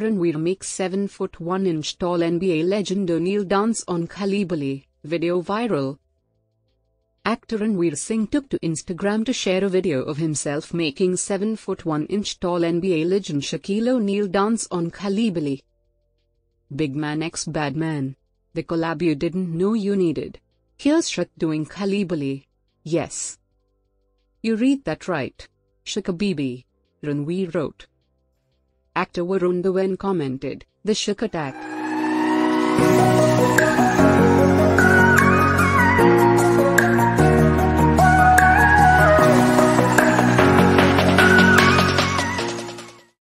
Ranveer makes 7 foot 1 inch tall NBA legend O'Neal dance on Khalibali, video viral. Actor Ranveer Singh took to Instagram to share a video of himself making 7 foot 1 inch tall NBA legend Shaquille O'Neal dance on Khalibali. Big Man X Bad Man. The collab you didn't know you needed. Here's Shaq doing Khalibali. Yes. You read that right. Shaq-a-bibi. Ranveer wrote. Actor Varun Dhawan commented, The Shaq attack.